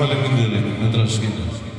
vale muy otras esquinas.